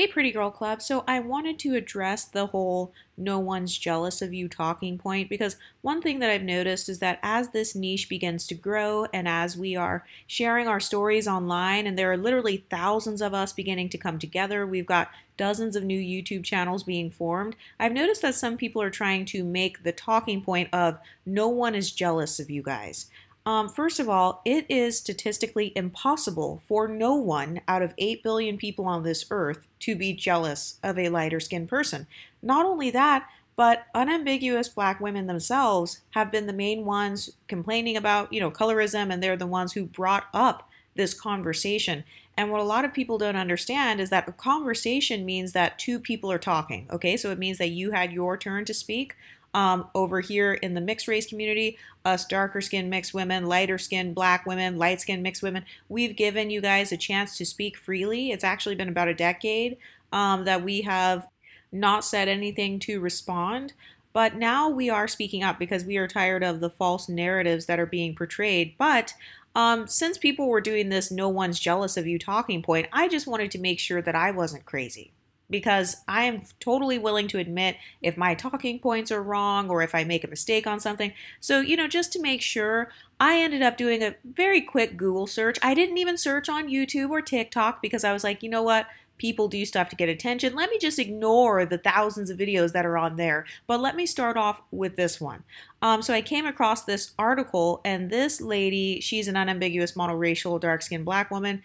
Hey, Pretty Girl Club. So, I wanted to address the whole no one's jealous of you talking point because one thing that I've noticed is that as this niche begins to grow and as we are sharing our stories online, and there are literally thousands of us beginning to come together, we've got dozens of new YouTube channels being formed. I've noticed that some people are trying to make the talking point of no one is jealous of you guys. Um, first of all, it is statistically impossible for no one out of 8 billion people on this earth to be jealous of a lighter skinned person. Not only that, but unambiguous black women themselves have been the main ones complaining about, you know, colorism, and they're the ones who brought up this conversation. And what a lot of people don't understand is that a conversation means that two people are talking. Okay, so it means that you had your turn to speak. Um, over here in the mixed race community, us darker skinned mixed women, lighter skinned black women, light skinned mixed women, we've given you guys a chance to speak freely. It's actually been about a decade um, that we have not said anything to respond. But now we are speaking up because we are tired of the false narratives that are being portrayed. But um, since people were doing this no one's jealous of you talking point, I just wanted to make sure that I wasn't crazy because I am totally willing to admit if my talking points are wrong or if I make a mistake on something. So, you know, just to make sure, I ended up doing a very quick Google search. I didn't even search on YouTube or TikTok because I was like, you know what? People do stuff to get attention. Let me just ignore the thousands of videos that are on there. But let me start off with this one. Um, so I came across this article, and this lady, she's an unambiguous monoracial, dark skinned black woman.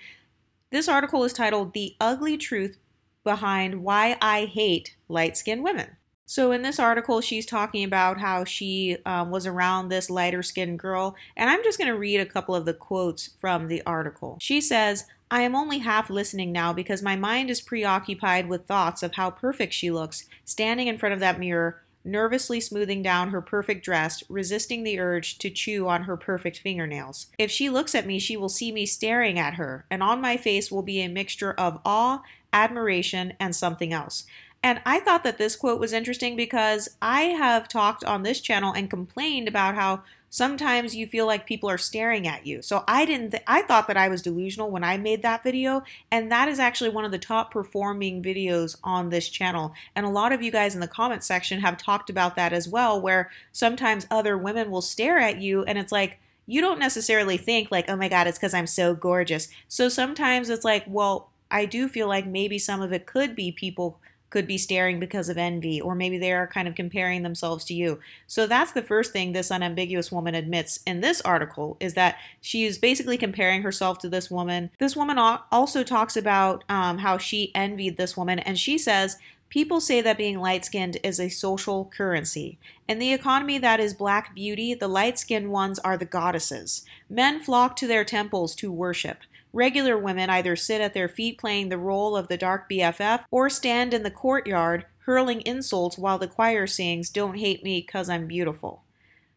This article is titled The Ugly Truth behind why I hate light skinned women. So, in this article, she's talking about how she um, was around this lighter skinned girl, and I'm just going to read a couple of the quotes from the article. She says, I am only half listening now because my mind is preoccupied with thoughts of how perfect she looks, standing in front of that mirror, nervously smoothing down her perfect dress, resisting the urge to chew on her perfect fingernails. If she looks at me, she will see me staring at her, and on my face will be a mixture of awe admiration, and something else. And I thought that this quote was interesting because I have talked on this channel and complained about how sometimes you feel like people are staring at you. So I didn't th- I thought that I was delusional when I made that video and that is actually one of the top performing videos on this channel. And a lot of you guys in the comment section have talked about that as well where sometimes other women will stare at you and it's like you don't necessarily think like, "Oh my god, it's cuz I'm so gorgeous." So sometimes it's like, "Well, I do feel like maybe some of it could be people could be staring because of envy, or maybe they are kind of comparing themselves to you. So that's the first thing this unambiguous woman admits in this article is that she is basically comparing herself to this woman. This woman also talks about um, how she envied this woman, and she says, People say that being light skinned is a social currency. In the economy that is black beauty, the light skinned ones are the goddesses. Men flock to their temples to worship. Regular women either sit at their feet playing the role of the dark BFF or stand in the courtyard hurling insults while the choir sings, Don't hate me because I'm beautiful.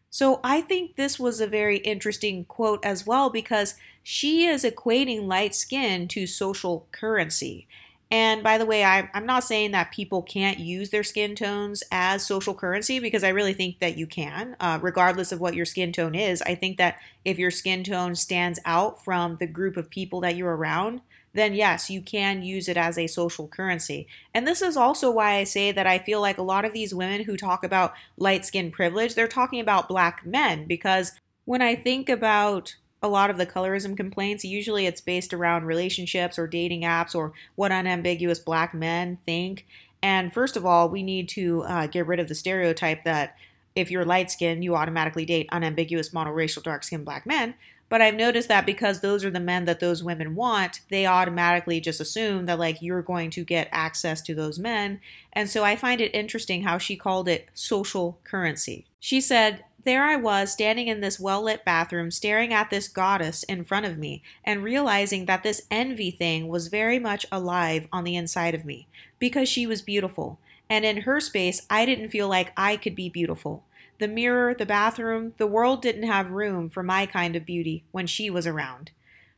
So I think this was a very interesting quote as well because she is equating light skin to social currency. And by the way, I, am not saying that people can't use their skin tones as social currency because I really think that you can, uh, regardless of what your skin tone is. I think that if your skin tone stands out from the group of people that you're around, then yes, you can use it as a social currency. And this is also why I say that I feel like a lot of these women who talk about light skin privilege, they're talking about black men because when I think about a lot of the colorism complaints, usually it's based around relationships or dating apps or what unambiguous black men think. And first of all, we need to uh, get rid of the stereotype that if you're light skinned, you automatically date unambiguous monoracial dark skinned black men. But I've noticed that because those are the men that those women want, they automatically just assume that like you're going to get access to those men. And so I find it interesting how she called it social currency. She said, there I was, standing in this well lit bathroom, staring at this goddess in front of me, and realizing that this envy thing was very much alive on the inside of me, because she was beautiful. And in her space, I didn't feel like I could be beautiful. The mirror, the bathroom, the world didn't have room for my kind of beauty when she was around.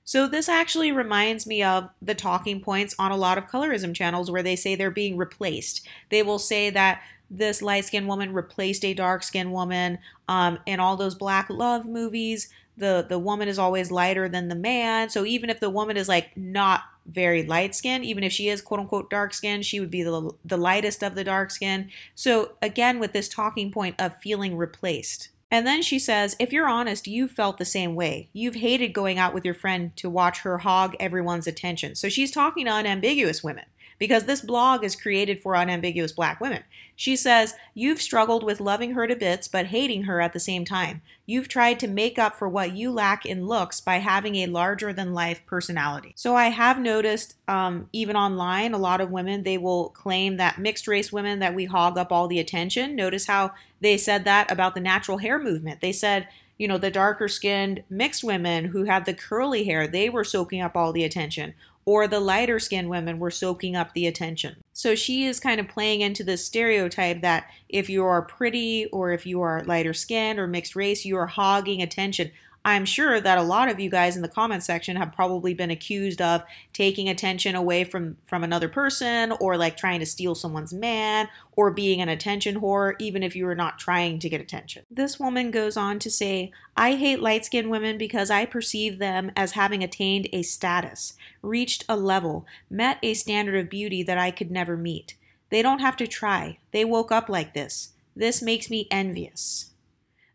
So, this actually reminds me of the talking points on a lot of colorism channels where they say they're being replaced. They will say that this light skinned woman replaced a dark skinned woman. Um, in all those black love movies, the the woman is always lighter than the man. So even if the woman is like not very light skinned, even if she is quote unquote dark skinned, she would be the the lightest of the dark skinned. So again, with this talking point of feeling replaced. And then she says, if you're honest, you've felt the same way. You've hated going out with your friend to watch her hog everyone's attention. So she's talking to unambiguous women because this blog is created for unambiguous black women. She says, You've struggled with loving her to bits but hating her at the same time. You've tried to make up for what you lack in looks by having a larger than life personality. So I have noticed, um, even online, a lot of women, they will claim that mixed race women, that we hog up all the attention. Notice how they said that about the natural hair movement. They said, you know, the darker skinned mixed women who had the curly hair, they were soaking up all the attention or the lighter skinned women were soaking up the attention. So she is kind of playing into this stereotype that if you are pretty or if you are lighter skinned or mixed race, you are hogging attention. I'm sure that a lot of you guys in the comment section have probably been accused of taking attention away from from another person or like trying to steal someone's man or being an attention whore even if you are not trying to get attention. This woman goes on to say, "I hate light-skinned women because I perceive them as having attained a status, reached a level, met a standard of beauty that I could never meet. They don't have to try. They woke up like this. This makes me envious."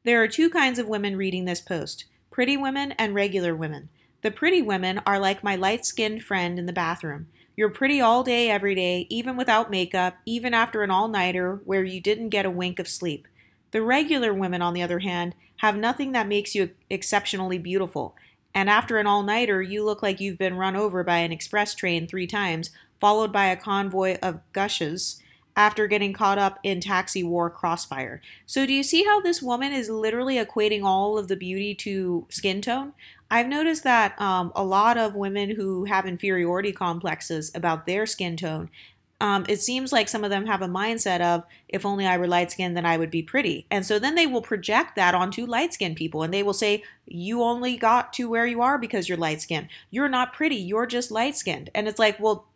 There are two kinds of women reading this post pretty women and regular women. The pretty women are like my light skinned friend in the bathroom. You're pretty all day, every day, even without makeup, even after an all nighter where you didn't get a wink of sleep. The regular women, on the other hand, have nothing that makes you exceptionally beautiful. And after an all nighter, you look like you've been run over by an express train three times, followed by a convoy of gushes after getting caught up in taxi war crossfire. So, do you see how this woman is literally equating all of the beauty to skin tone? I've noticed that um, a lot of women who have inferiority complexes about their skin tone, um, it seems like some of them have a mindset of if only I were light skinned, then I would be pretty. And so then they will project that onto light skinned people and they will say, You only got to where you are because you're light skinned. You're not pretty, you're just light skinned. And it's like, well,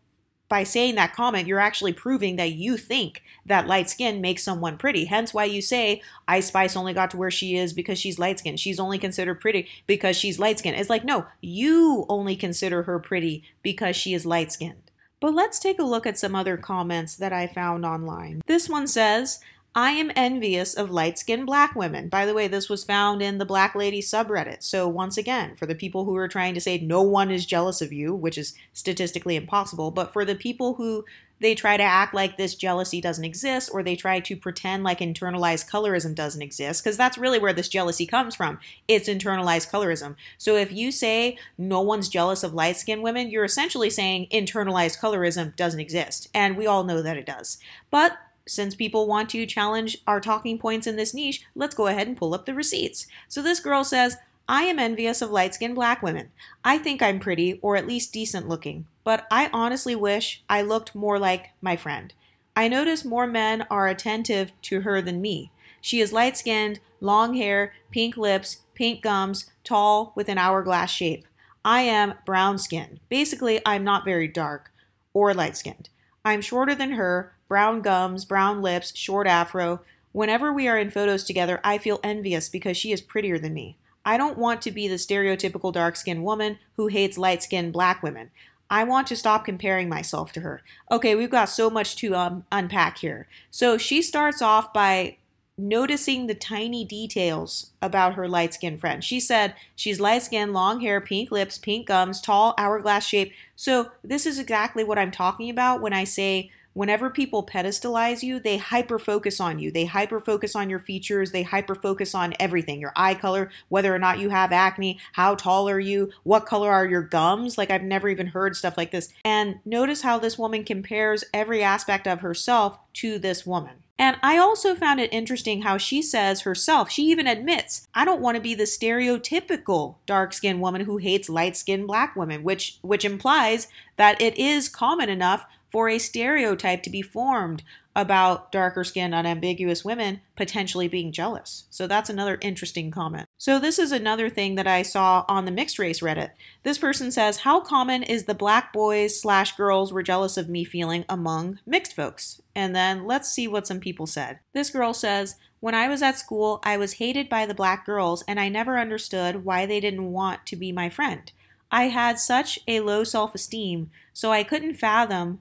by saying that comment, you're actually proving that you think that light skin makes someone pretty. Hence why you say Ice Spice only got to where she is because she's light skinned. She's only considered pretty because she's light skinned. It's like, no, you only consider her pretty because she is light skinned. But let's take a look at some other comments that I found online. This one says, I am envious of light skinned black women. By the way, this was found in the Black Lady subreddit. So, once again, for the people who are trying to say no one is jealous of you, which is statistically impossible, but for the people who they try to act like this jealousy doesn't exist or they try to pretend like internalized colorism doesn't exist because that's really where this jealousy comes from it's internalized colorism so if you say no one's jealous of light skinned women you're essentially saying internalized colorism doesn't exist and we all know that it does but since people want to challenge our talking points in this niche, let's go ahead and pull up the receipts. So this girl says, I am envious of light skinned black women. I think I'm pretty, or at least decent looking, but I honestly wish I looked more like my friend. I notice more men are attentive to her than me. She is light skinned, long hair, pink lips, pink gums, tall, with an hourglass shape. I am brown skinned. Basically, I'm not very dark or light skinned. I'm shorter than her, brown gums, brown lips, short afro. Whenever we are in photos together, I feel envious because she is prettier than me. I don't want to be the stereotypical dark skinned woman who hates light skinned black women. I want to stop comparing myself to her. Okay, we've got so much to um, unpack here. So she starts off by noticing the tiny details about her light skinned friend. She said she's light skinned, long hair, pink lips, pink gums, tall, hourglass shape. So, this is exactly what I'm talking about when I say whenever people pedestalize you, they hyper focus on you. They hyper focus on your features. They hyper focus on everything your eye color, whether or not you have acne, how tall are you, what color are your gums. Like, I've never even heard stuff like this. And notice how this woman compares every aspect of herself to this woman. And I also found it interesting how she says herself, she even admits, I don't want to be the stereotypical dark-skinned woman who hates light-skinned black women, which which implies that it is common enough for a stereotype to be formed about darker skinned, unambiguous women potentially being jealous. So that's another interesting comment. So, this is another thing that I saw on the mixed race Reddit. This person says, How common is the black boys slash girls were jealous of me feeling among mixed folks? And then let's see what some people said. This girl says, When I was at school, I was hated by the black girls, and I never understood why they didn't want to be my friend. I had such a low self esteem, so I couldn't fathom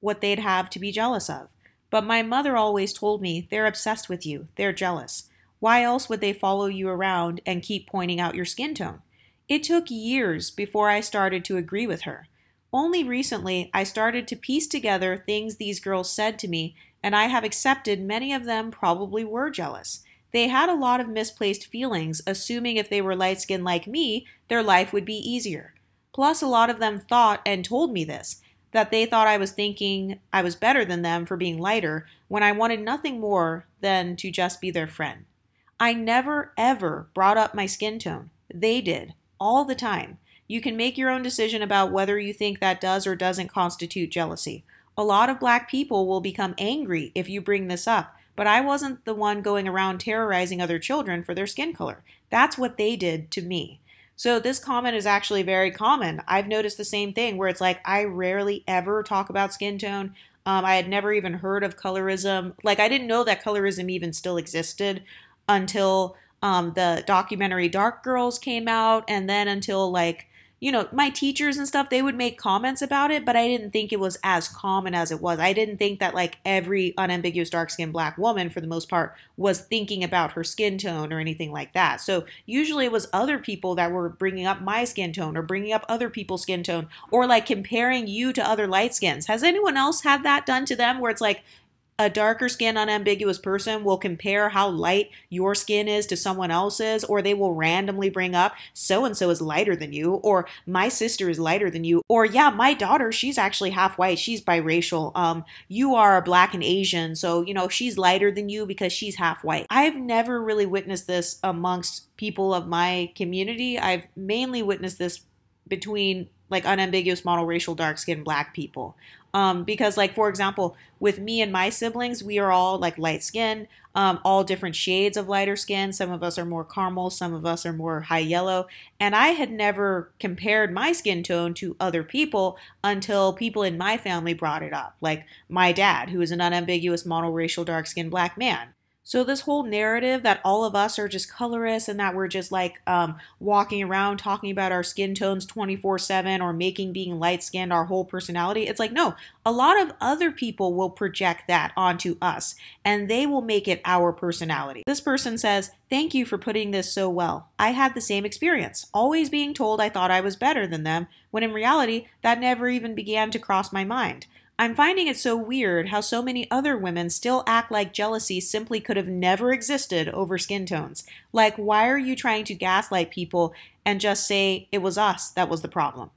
what they'd have to be jealous of. But my mother always told me they're obsessed with you, they're jealous. Why else would they follow you around and keep pointing out your skin tone? It took years before I started to agree with her. Only recently I started to piece together things these girls said to me, and I have accepted many of them probably were jealous. They had a lot of misplaced feelings, assuming if they were light skinned like me, their life would be easier. Plus, a lot of them thought and told me this that they thought I was thinking I was better than them for being lighter when I wanted nothing more than to just be their friend. I never, ever brought up my skin tone. They did, all the time. You can make your own decision about whether you think that does or doesn't constitute jealousy. A lot of black people will become angry if you bring this up, but I wasn't the one going around terrorizing other children for their skin color. That's what they did to me. So this comment is actually very common. I've noticed the same thing where it's like I rarely ever talk about skin tone. Um, I had never even heard of colorism. Like I didn't know that colorism even still existed until um, the documentary Dark Girls came out, and then until like you know, my teachers and stuff, they would make comments about it, but I didn't think it was as common as it was. I didn't think that like every unambiguous dark skinned black woman, for the most part, was thinking about her skin tone or anything like that. So usually it was other people that were bringing up my skin tone or bringing up other people's skin tone or like comparing you to other light skins. Has anyone else had that done to them where it's like, a darker skin unambiguous person will compare how light your skin is to someone else's or they will randomly bring up so and so is lighter than you or my sister is lighter than you or yeah my daughter she's actually half white she's biracial um you are black and asian so you know she's lighter than you because she's half white. I've never really witnessed this amongst people of my community. I've mainly witnessed this between like unambiguous monoracial dark skinned black people um, because, like, for example, with me and my siblings, we are all like light skin, um, all different shades of lighter skin. Some of us are more caramel, some of us are more high yellow. And I had never compared my skin tone to other people until people in my family brought it up, like my dad, who is an unambiguous monoracial dark skinned black man. So this whole narrative that all of us are just colorist and that we're just like um, walking around talking about our skin tones 24/7 or making being light skinned our whole personality, it's like no, a lot of other people will project that onto us and they will make it our personality. This person says, "Thank you for putting this so well. I had the same experience, always being told I thought I was better than them, when in reality that never even began to cross my mind." I'm finding it so weird how so many other women still act like jealousy simply could have never existed over skin tones. Like, why are you trying to gaslight people and just say it was us that was the problem?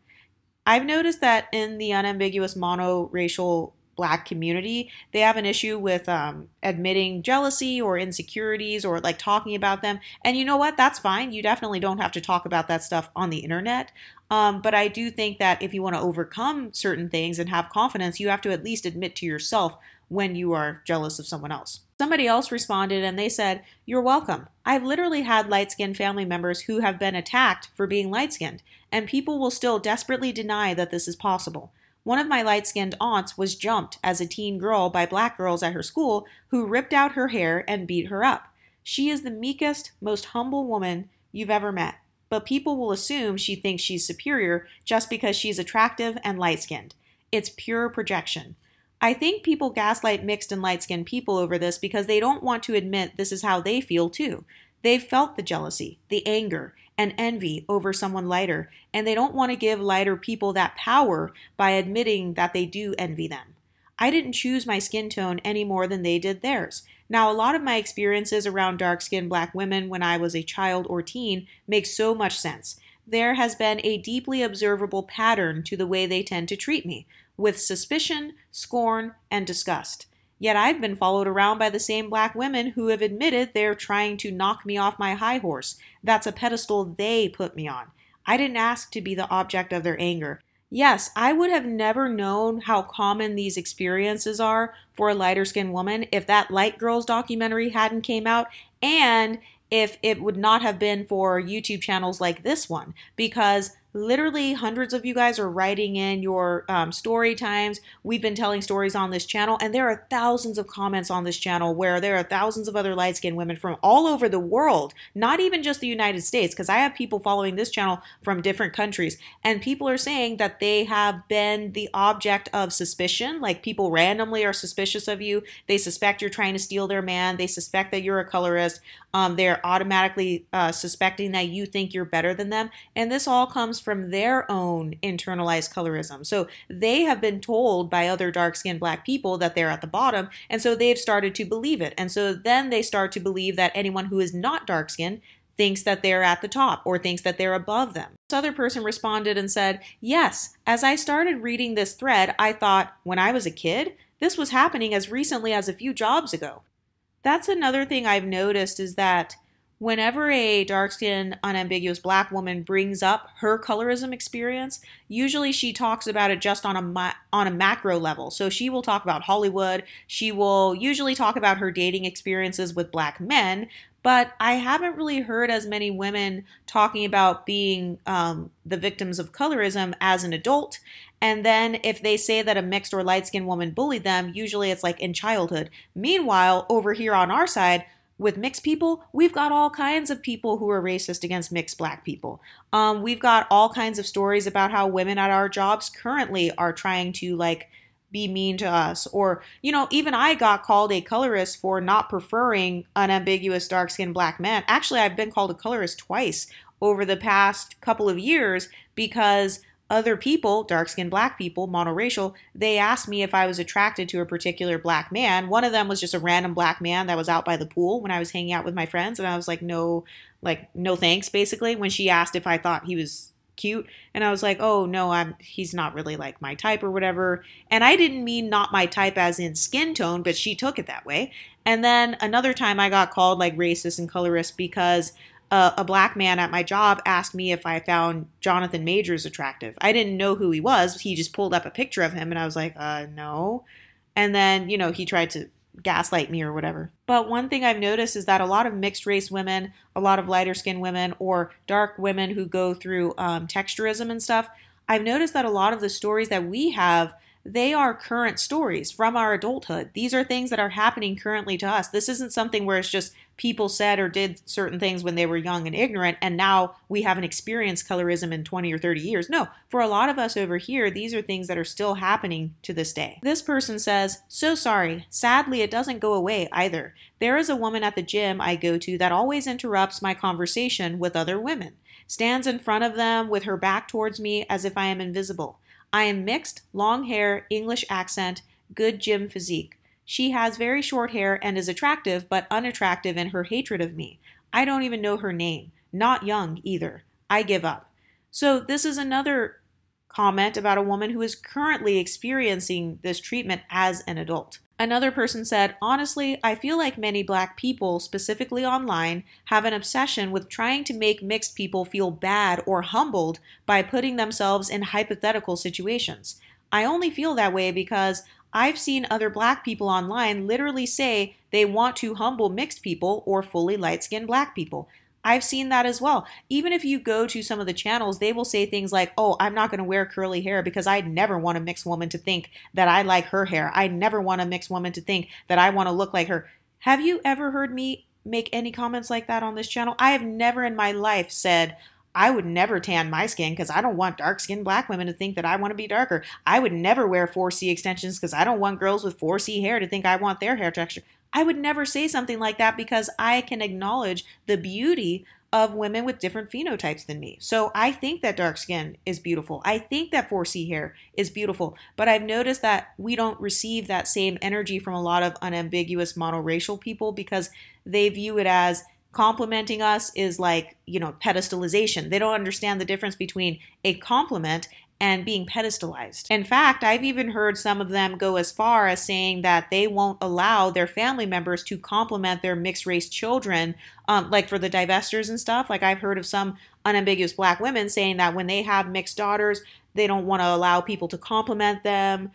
I've noticed that in the unambiguous monoracial black community, they have an issue with um, admitting jealousy or insecurities or like talking about them. And you know what? That's fine. You definitely don't have to talk about that stuff on the internet. Um, but I do think that if you want to overcome certain things and have confidence, you have to at least admit to yourself when you are jealous of someone else. Somebody else responded and they said, You're welcome. I've literally had light skinned family members who have been attacked for being light skinned, and people will still desperately deny that this is possible. One of my light skinned aunts was jumped as a teen girl by black girls at her school who ripped out her hair and beat her up. She is the meekest, most humble woman you've ever met but people will assume she thinks she's superior just because she's attractive and light skinned. It's pure projection. I think people gaslight mixed and light skinned people over this because they don't want to admit this is how they feel too. They've felt the jealousy, the anger, and envy over someone lighter, and they don't want to give lighter people that power by admitting that they do envy them. I didn't choose my skin tone any more than they did theirs. Now, a lot of my experiences around dark skinned black women when I was a child or teen make so much sense. There has been a deeply observable pattern to the way they tend to treat me, with suspicion, scorn, and disgust. Yet I've been followed around by the same black women who have admitted they're trying to knock me off my high horse. That's a pedestal they put me on. I didn't ask to be the object of their anger. Yes, I would have never known how common these experiences are for a lighter skinned woman if that Light Girls documentary hadn't came out and if it would not have been for YouTube channels like this one because literally hundreds of you guys are writing in your um, story times. We've been telling stories on this channel and there are thousands of comments on this channel where there are thousands of other light-skinned women from all over the world not even just the united states because i have people following this channel from different countries and people are saying that they have been the object of suspicion like people randomly are suspicious of you. They suspect you're trying to steal their man. They suspect that you're a colorist um, they're automatically uh, suspecting that you think you're better than them and this all comes from their own internalized colorism. So they have been told by other dark skinned black people that they're at the bottom, and so they've started to believe it. And so then they start to believe that anyone who is not dark skinned thinks that they're at the top or thinks that they're above them. This other person responded and said, Yes, as I started reading this thread, I thought, when I was a kid, this was happening as recently as a few jobs ago. That's another thing I've noticed is that whenever a dark skinned, unambiguous black woman brings up her colorism experience, usually she talks about it just on a on a macro level. So she will talk about Hollywood. She will usually talk about her dating experiences with black men. But I haven't really heard as many women talking about being um, the victims of colorism as an adult. And then if they say that a mixed or light skinned woman bullied them, usually it's like in childhood. Meanwhile, over here on our side, with mixed people, we've got all kinds of people who are racist against mixed black people. Um, we've got all kinds of stories about how women at our jobs currently are trying to like be mean to us. Or, you know, even I got called a colorist for not preferring unambiguous dark skinned black men. Actually, I've been called a colorist twice over the past couple of years because other people, dark skinned black people, monoracial, they asked me if I was attracted to a particular black man. One of them was just a random black man that was out by the pool when I was hanging out with my friends. And I was like, no, like, no thanks, basically, when she asked if I thought he was cute. And I was like, oh, no, I'm, he's not really like my type or whatever. And I didn't mean not my type as in skin tone, but she took it that way. And then another time I got called like racist and colorist because a, a, black man at my job asked me if I found Jonathan Majors attractive. I didn't know who he was. He just pulled up a picture of him, and I was like, uh, no. And then, you know, he tried to gaslight me or whatever. But one thing I've noticed is that a lot of mixed race women, a lot of lighter skinned women, or dark women who go through um, texturism and stuff, I've noticed that a lot of the stories that we have they are current stories from our adulthood. These are things that are happening currently to us. This isn't something where it's just people said or did certain things when they were young and ignorant, and now we haven't experienced colorism in 20 or 30 years. No, for a lot of us over here, these are things that are still happening to this day. This person says, So sorry. Sadly, it doesn't go away either. There is a woman at the gym I go to that always interrupts my conversation with other women, stands in front of them with her back towards me as if I am invisible. I am mixed, long hair, English accent, good gym physique. She has very short hair and is attractive, but unattractive in her hatred of me. I don't even know her name. Not young either. I give up. So, this is another comment about a woman who is currently experiencing this treatment as an adult. Another person said, Honestly, I feel like many black people, specifically online, have an obsession with trying to make mixed people feel bad or humbled by putting themselves in hypothetical situations. I only feel that way because I've seen other black people online literally say they want to humble mixed people or fully light skinned black people. I've seen that as well. Even if you go to some of the channels, they will say things like, Oh, I'm not going to wear curly hair because I never want a mixed woman to think that I like her hair. I never want a mixed woman to think that I want to look like her. Have you ever heard me make any comments like that on this channel? I have never in my life said, I would never tan my skin because I don't want dark skinned black women to think that I want to be darker. I would never wear 4C extensions because I don't want girls with 4C hair to think I want their hair texture. I would never say something like that because I can acknowledge the beauty of women with different phenotypes than me. So I think that dark skin is beautiful. I think that 4C hair is beautiful. But I've noticed that we don't receive that same energy from a lot of unambiguous monoracial people because they view it as complimenting us is like, you know, pedestalization. They don't understand the difference between a compliment and being pedestalized. In fact, I've even heard some of them go as far as saying that they won't allow their family members to compliment their mixed race children, um, like for the divestors and stuff. Like I've heard of some unambiguous black women saying that when they have mixed daughters, They don't want to allow people to compliment them.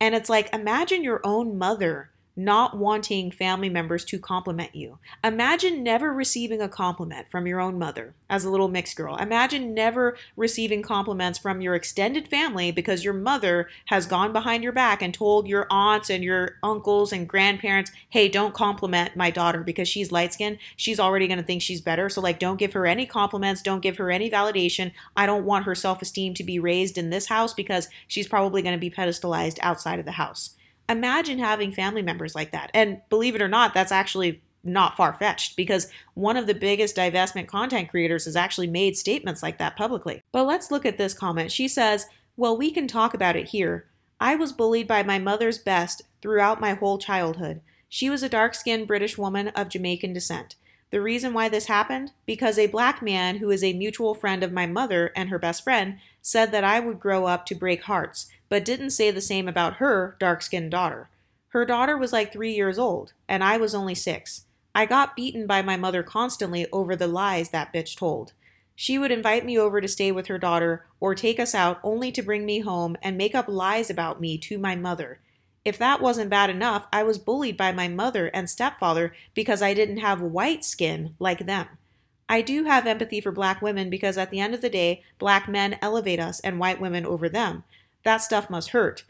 And it's like, imagine your own mother not wanting family members to compliment you. Imagine never receiving a compliment from your own mother as a little mixed girl. Imagine never receiving compliments from your extended family because your mother has gone behind your back and told your aunts and your uncles and grandparents, hey, don't compliment my daughter because she's light skinned. She's already going to think she's better. So, like, don't give her any compliments. Don't give her any validation. I don't want her self esteem to be raised in this house because she's probably going to be pedestalized outside of the house. Imagine having family members like that. And believe it or not, that's actually not far fetched because one of the biggest divestment content creators has actually made statements like that publicly. But let's look at this comment. She says, Well, we can talk about it here. I was bullied by my mother's best throughout my whole childhood. She was a dark skinned British woman of Jamaican descent. The reason why this happened? Because a black man who is a mutual friend of my mother and her best friend said that I would grow up to break hearts, but didn't say the same about her dark skinned daughter. Her daughter was like three years old, and I was only six. I got beaten by my mother constantly over the lies that bitch told. She would invite me over to stay with her daughter or take us out only to bring me home and make up lies about me to my mother. If that wasn't bad enough, I was bullied by my mother and stepfather because I didn't have white skin like them. I do have empathy for black women because at the end of the day, black men elevate us and white women over them. That stuff must hurt.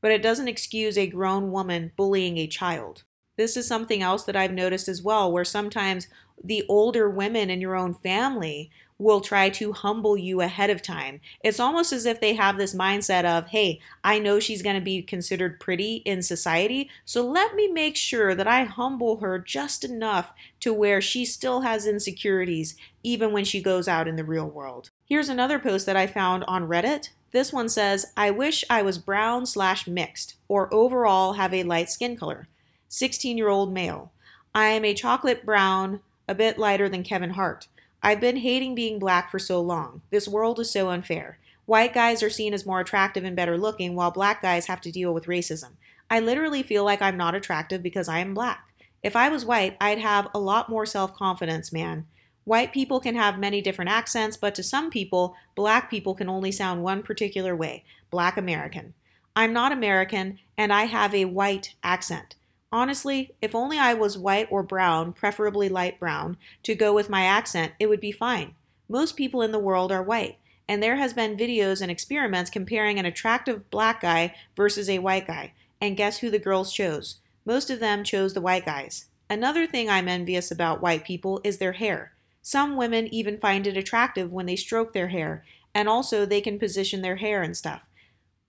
But it doesn't excuse a grown woman bullying a child. This is something else that I've noticed as well, where sometimes the older women in your own family will try to humble you ahead of time. It's almost as if they have this mindset of, hey, I know she's going to be considered pretty in society, so let me make sure that I humble her just enough to where she still has insecurities even when she goes out in the real world. Here's another post that I found on Reddit. This one says, I wish I was brown slash mixed, or overall have a light skin color. 16 year old male. I am a chocolate brown, a bit lighter than Kevin Hart. I've been hating being black for so long. This world is so unfair. White guys are seen as more attractive and better looking, while black guys have to deal with racism. I literally feel like I'm not attractive because I am black. If I was white, I'd have a lot more self confidence, man. White people can have many different accents, but to some people, black people can only sound one particular way black American. I'm not American, and I have a white accent. Honestly, if only I was white or brown, preferably light brown, to go with my accent, it would be fine. Most people in the world are white, and there has been videos and experiments comparing an attractive black guy versus a white guy. And guess who the girls chose? Most of them chose the white guys. Another thing I'm envious about white people is their hair. Some women even find it attractive when they stroke their hair, and also they can position their hair and stuff.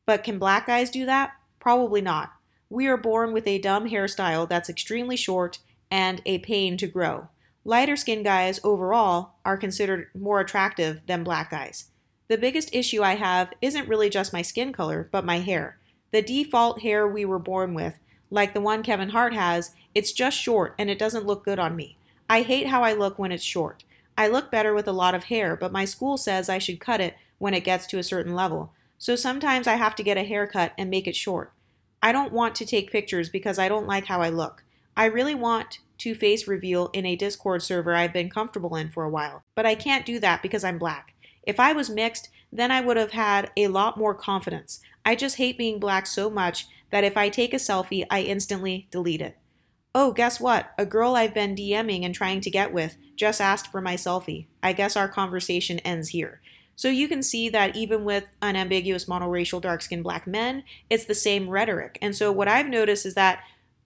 But can black guys do that? Probably not. We are born with a dumb hairstyle that's extremely short and a pain to grow. Lighter skinned guys overall are considered more attractive than black guys. The biggest issue I have isn't really just my skin color, but my hair. The default hair we were born with, like the one Kevin Hart has, it's just short and it doesn't look good on me. I hate how I look when it's short. I look better with a lot of hair, but my school says I should cut it when it gets to a certain level. So sometimes I have to get a haircut and make it short. I don't want to take pictures because I don't like how I look. I really want to face reveal in a Discord server I've been comfortable in for a while, but I can't do that because I'm black. If I was mixed, then I would have had a lot more confidence. I just hate being black so much that if I take a selfie, I instantly delete it. Oh, guess what? A girl I've been DMing and trying to get with just asked for my selfie. I guess our conversation ends here. So you can see that even with unambiguous monoracial dark skinned black men, it's the same rhetoric. And so what I've noticed is that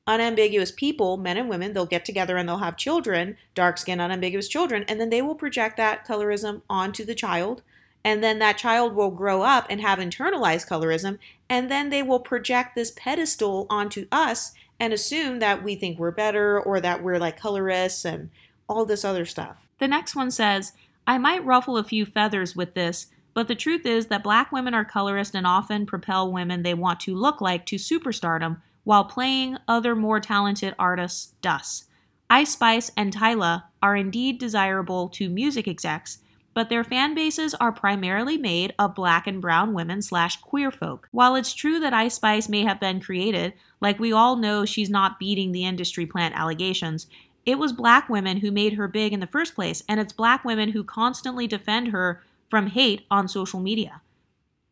unambiguous people, men and women, they'll get together and they'll have children, dark skinned, unambiguous children, and then they will project that colorism onto the child. And then that child will grow up and have internalized colorism, and then they will project this pedestal onto us and assume that we think we're better or that we're like colorists and all this other stuff. The next one says, I might ruffle a few feathers with this, but the truth is that black women are colorist and often propel women they want to look like to superstardom while playing other more talented artists' dust. Ice Spice and Tyla are indeed desirable to music execs, but their fan bases are primarily made of black and brown women slash queer folk. While it's true that Ice Spice may have been created, like we all know she's not beating the industry plant allegations, it was black women who made her big in the first place, and it's black women who constantly defend her from hate on social media.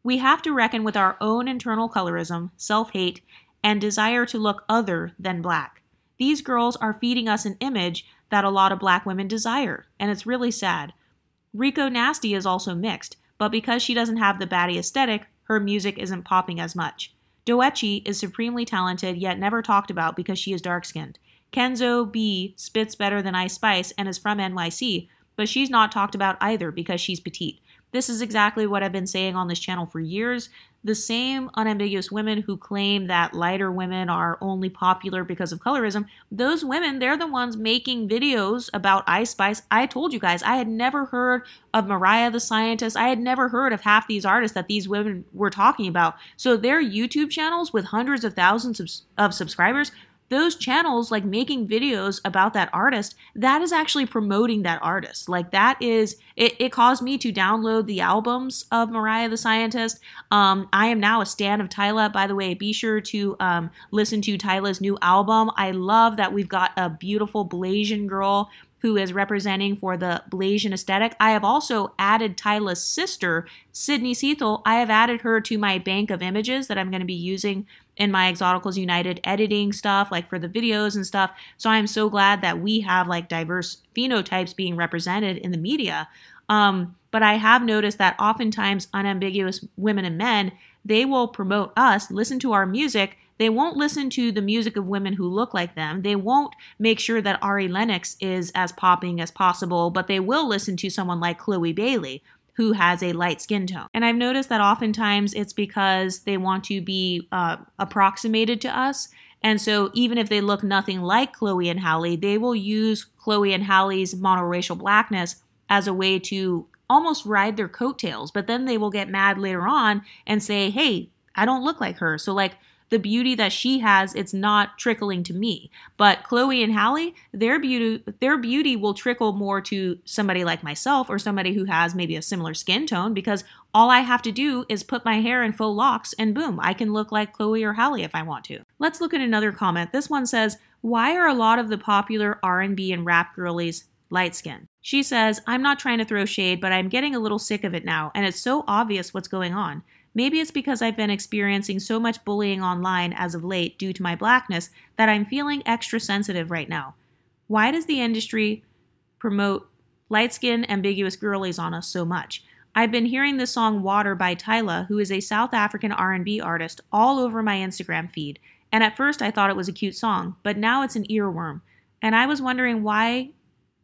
We have to reckon with our own internal colorism, self hate, and desire to look other than black. These girls are feeding us an image that a lot of black women desire, and it's really sad. Rico Nasty is also mixed, but because she doesn't have the baddie aesthetic, her music isn't popping as much. Doechii is supremely talented yet never talked about because she is dark skinned. Kenzo B spits better than Ice Spice and is from NYC, but she's not talked about either because she's petite. This is exactly what I've been saying on this channel for years. The same unambiguous women who claim that lighter women are only popular because of colorism, those women, they're the ones making videos about Ice Spice. I told you guys, I had never heard of Mariah the Scientist. I had never heard of half these artists that these women were talking about. So their YouTube channels with hundreds of thousands of, of subscribers, those channels like making videos about that artist that is actually promoting that artist like that is it, it caused me to download the albums of mariah the scientist um, i am now a stan of tyla by the way be sure to um, listen to tyla's new album i love that we've got a beautiful blasian girl who is representing for the Blasian aesthetic. I have also added Tyla's sister, Sydney Seethal. I have added her to my bank of images that I'm going to be using in my Exoticals United editing stuff, like for the videos and stuff. So I'm so glad that we have like diverse phenotypes being represented in the media. Um, but I have noticed that oftentimes unambiguous women and men, they will promote us, listen to our music. They won't listen to the music of women who look like them. They won't make sure that Ari Lennox is as popping as possible, but they will listen to someone like Chloe Bailey, who has a light skin tone. And I've noticed that oftentimes it's because they want to be uh, approximated to us. And so even if they look nothing like Chloe and Halle, they will use Chloe and Halle's monoracial blackness as a way to almost ride their coattails. But then they will get mad later on and say, hey, I don't look like her. So, like, the beauty that she has, it's not trickling to me. But Chloe and Halle, their beauty, their beauty will trickle more to somebody like myself or somebody who has maybe a similar skin tone because all I have to do is put my hair in faux locks and boom, I can look like Chloe or Halle if I want to. Let's look at another comment. This one says, "Why are a lot of the popular R&B and rap girlies light skin?" She says, "I'm not trying to throw shade, but I'm getting a little sick of it now, and it's so obvious what's going on." Maybe it's because I've been experiencing so much bullying online as of late due to my blackness that I'm feeling extra sensitive right now. Why does the industry promote light skinned ambiguous girlies on us so much? I've been hearing the song Water by Tyla, who is a South African R&B artist, all over my Instagram feed. And at first I thought it was a cute song, but now it's an earworm. And I was wondering why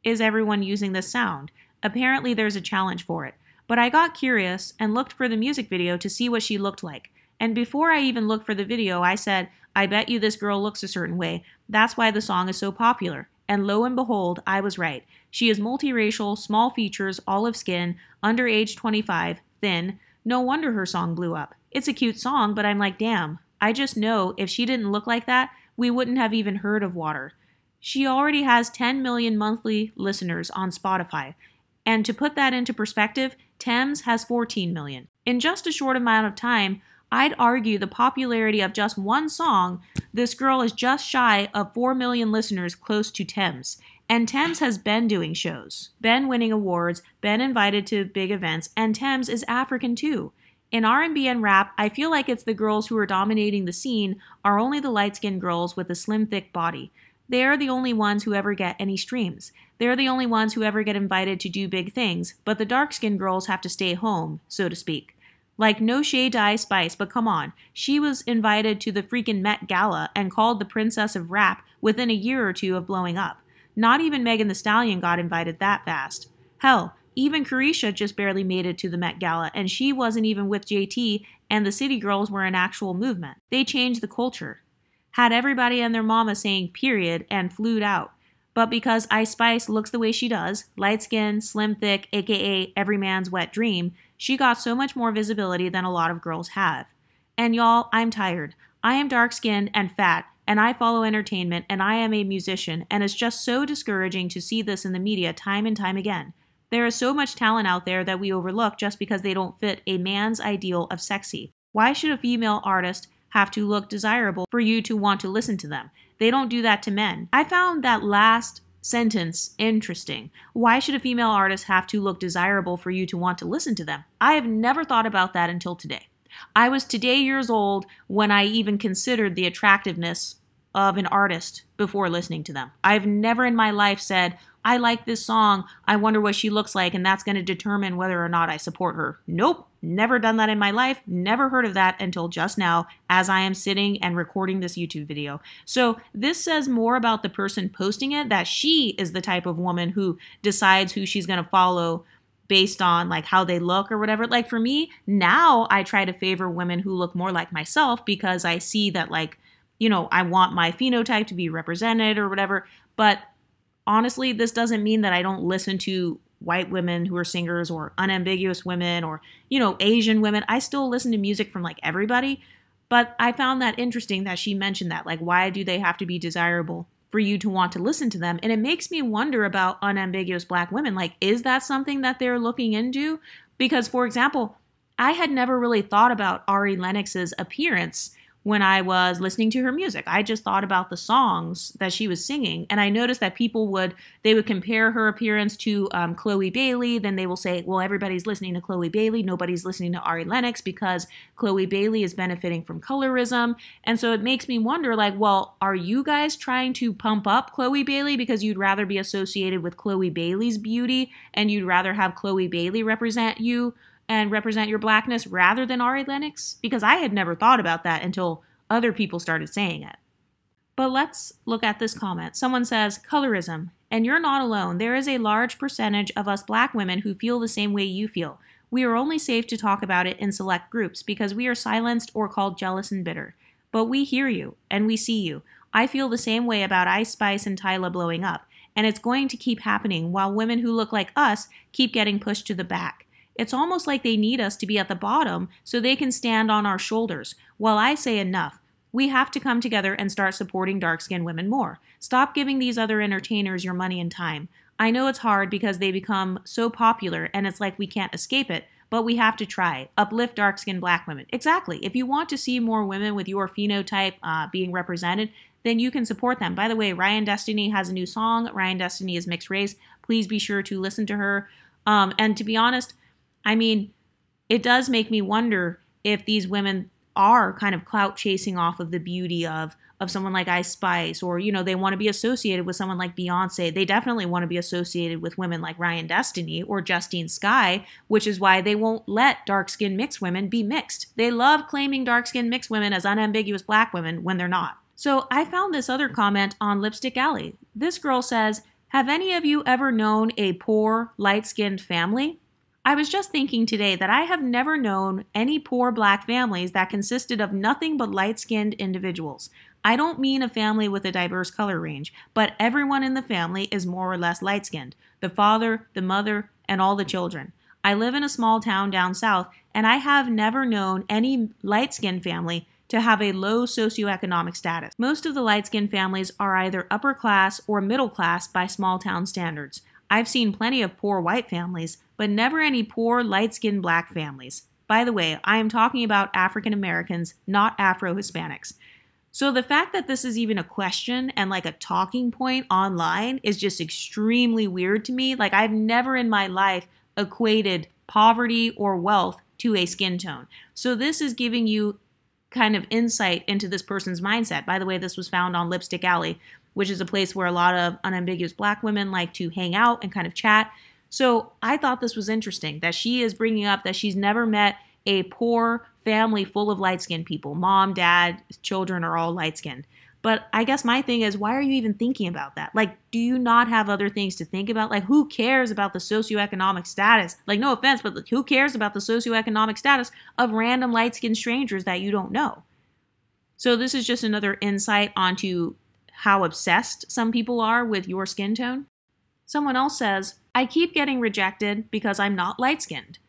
is everyone using this sound? Apparently there's a challenge for it. But I got curious and looked for the music video to see what she looked like. And before I even looked for the video, I said, I bet you this girl looks a certain way. That's why the song is so popular. And lo and behold, I was right. She is multiracial, small features, olive skin, under age 25, thin. No wonder her song blew up. It's a cute song, but I'm like, damn. I just know if she didn't look like that, we wouldn't have even heard of Water. She already has 10 million monthly listeners on Spotify. And to put that into perspective, Tems has 14 million. In just a short amount of time, I'd argue the popularity of just one song, this girl is just shy of 4 million listeners close to Tems. And Tems has been doing shows, been winning awards, been invited to big events, and Tems is African too. In R&B and rap, I feel like it's the girls who are dominating the scene are only the light-skinned girls with a slim thick body. They're the only ones who ever get any streams. They're the only ones who ever get invited to do big things, but the dark skinned girls have to stay home, so to speak. Like, no shade to Ice Spice, but come on. She was invited to the freaking Met Gala and called the Princess of Rap within a year or two of blowing up. Not even Megan the Stallion got invited that fast. Hell, even Caresha just barely made it to the Met Gala, and she wasn't even with JT, and the City Girls were an actual movement. They changed the culture had everybody and their mama saying period and flued out. But because Ice Spice looks the way she does, light skin, slim thick, aka every man's wet dream, she got so much more visibility than a lot of girls have. And y'all, I'm tired. I am dark skinned and fat, and I follow entertainment, and I am a musician, and it's just so discouraging to see this in the media time and time again. There is so much talent out there that we overlook just because they don't fit a man's ideal of sexy. Why should a female artist have to look desirable for you to want to listen to them. They don't do that to men. I found that last sentence interesting. Why should a female artist have to look desirable for you to want to listen to them? I have never thought about that until today. I was today years old when I even considered the attractiveness of an artist before listening to them. I've never in my life said, I like this song, I wonder what she looks like, and that's going to determine whether or not I support her. Nope, never done that in my life, never heard of that until just now as I am sitting and recording this YouTube video. So, this says more about the person posting it that she is the type of woman who decides who she's going to follow based on like how they look or whatever. Like for me, now I try to favor women who look more like myself because I see that like you know, I want my phenotype to be represented or whatever. But honestly, this doesn't mean that I don't listen to white women who are singers or unambiguous women or, you know, Asian women. I still listen to music from like everybody. But I found that interesting that she mentioned that. Like, why do they have to be desirable for you to want to listen to them? And it makes me wonder about unambiguous black women. Like, is that something that they're looking into? Because, for example, I had never really thought about Ari Lennox's appearance when I was listening to her music. I just thought about the songs that she was singing, and I noticed that people would they would compare her appearance to um, Chloe Bailey. Then they will say, "Well, everybody's listening to Chloe Bailey. Nobody's listening to Ari Lennox because Chloe Bailey is benefiting from colorism." And so it makes me wonder, like, well, are you guys trying to pump up Chloe Bailey because you'd rather be associated with Chloe Bailey's beauty and you'd rather have Chloe Bailey represent you? And represent your blackness rather than Ari Lennox? Because I had never thought about that until other people started saying it. But let's look at this comment. Someone says, colorism. And you're not alone. There is a large percentage of us black women who feel the same way you feel. We are only safe to talk about it in select groups because we are silenced or called jealous and bitter. But we hear you and we see you. I feel the same way about Ice Spice and Tyla blowing up, and it's going to keep happening while women who look like us keep getting pushed to the back. It's almost like they need us to be at the bottom so they can stand on our shoulders. While I say enough, we have to come together and start supporting dark skinned women more. Stop giving these other entertainers your money and time. I know it's hard because they become so popular and it's like we can't escape it, but we have to try. Uplift dark skinned black women. Exactly. If you want to see more women with your phenotype uh, being represented, then you can support them. By the way, Ryan Destiny has a new song. Ryan Destiny is mixed race. Please be sure to listen to her. Um, and to be honest, I mean, it does make me wonder if these women are kind of clout chasing off of the beauty of of someone like Ice Spice, or you know, they want to be associated with someone like Beyonce. They definitely want to be associated with women like Ryan Destiny or Justine Skye, which is why they won't let dark skinned mixed women be mixed. They love claiming dark skinned mixed women as unambiguous black women when they're not. So I found this other comment on Lipstick Alley. This girl says, Have any of you ever known a poor, light skinned family? I was just thinking today that I have never known any poor black families that consisted of nothing but light skinned individuals. I don't mean a family with a diverse color range, but everyone in the family is more or less light skinned the father, the mother, and all the children. I live in a small town down south, and I have never known any light skinned family to have a low socioeconomic status. Most of the light skinned families are either upper class or middle class by small town standards. I've seen plenty of poor white families, but never any poor light skinned black families. By the way, I am talking about African Americans, not Afro Hispanics. So the fact that this is even a question and like a talking point online is just extremely weird to me. Like, I've never in my life equated poverty or wealth to a skin tone. So this is giving you kind of insight into this person's mindset. By the way, this was found on Lipstick Alley, which is a place where a lot of unambiguous black women like to hang out and kind of chat. So I thought this was interesting that she is bringing up that she's never met a poor family full of light skinned people. Mom, dad, children are all light skinned. But I guess my thing is, why are you even thinking about that? Like, do you not have other things to think about? Like, who cares about the socioeconomic status? Like, no offense, but who cares about the socioeconomic status of random light skinned strangers that you don't know? So, this is just another insight onto how obsessed some people are with your skin tone. Someone else says, I keep getting rejected because I'm not light skinned.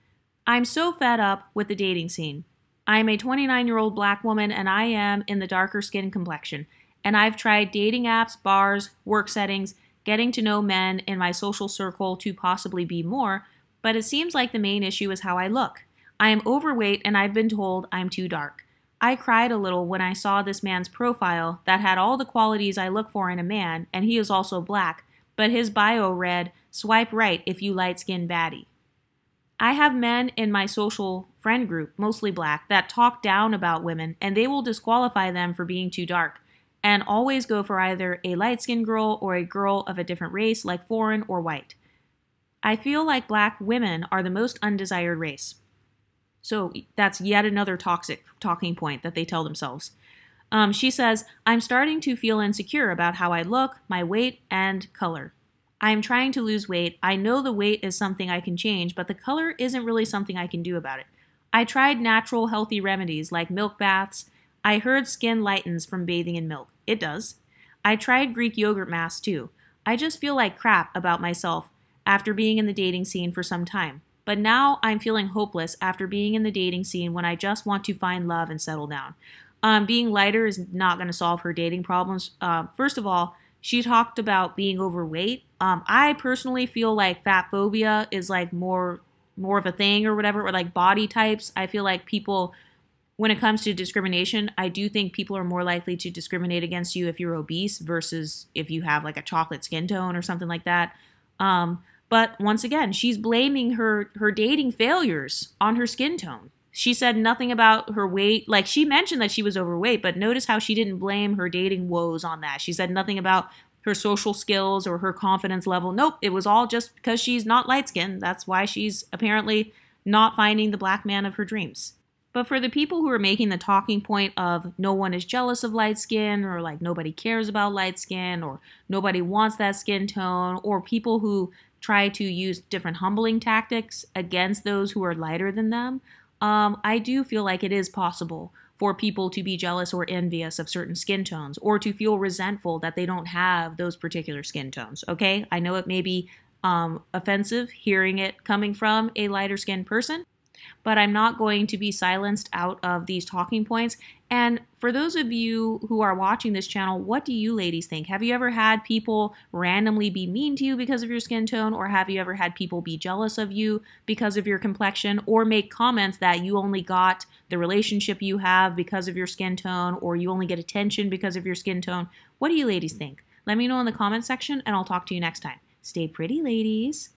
I'm so fed up with the dating scene. I am a 29 year old black woman and I am in the darker skin complexion. And I've tried dating apps, bars, work settings, getting to know men in my social circle to possibly be more, but it seems like the main issue is how I look. I am overweight and I've been told I'm too dark. I cried a little when I saw this man's profile that had all the qualities I look for in a man, and he is also black, but his bio read, Swipe right if you light skinned baddie. I have men in my social friend group, mostly black, that talk down about women and they will disqualify them for being too dark and always go for either a light skinned girl or a girl of a different race, like foreign or white. I feel like black women are the most undesired race. So that's yet another toxic talking point that they tell themselves. Um, she says, I'm starting to feel insecure about how I look, my weight, and color. I am trying to lose weight. I know the weight is something I can change, but the color isn't really something I can do about it. I tried natural, healthy remedies like milk baths. I heard skin lightens from bathing in milk. It does. I tried Greek yogurt masks too. I just feel like crap about myself after being in the dating scene for some time. But now I'm feeling hopeless after being in the dating scene when I just want to find love and settle down. Um, being lighter is not going to solve her dating problems. Uh, first of all, she talked about being overweight. Um, I personally feel like fat phobia is like more more of a thing or whatever, or like body types. I feel like people, when it comes to discrimination, I do think people are more likely to discriminate against you if you're obese versus if you have like a chocolate skin tone or something like that. Um, but once again, she's blaming her her dating failures on her skin tone. She said nothing about her weight. Like she mentioned that she was overweight, but notice how she didn't blame her dating woes on that. She said nothing about her social skills or her confidence level. Nope, it was all just because she's not light skinned. That's why she's apparently not finding the black man of her dreams. But for the people who are making the talking point of no one is jealous of light skin, or like nobody cares about light skin, or nobody wants that skin tone, or people who try to use different humbling tactics against those who are lighter than them, um, I do feel like it is possible for people to be jealous or envious of certain skin tones or to feel resentful that they don't have those particular skin tones. Okay, I know it may be um, offensive hearing it coming from a lighter skinned person, but I'm not going to be silenced out of these talking points. And for those of you who are watching this channel, what do you ladies think? Have you ever had people randomly be mean to you because of your skin tone, or have you ever had people be jealous of you because of your complexion, or make comments that you only got the relationship you have because of your skin tone, or you only get attention because of your skin tone? What do you ladies think? Let me know in the comment section, and I'll talk to you next time. Stay pretty, ladies.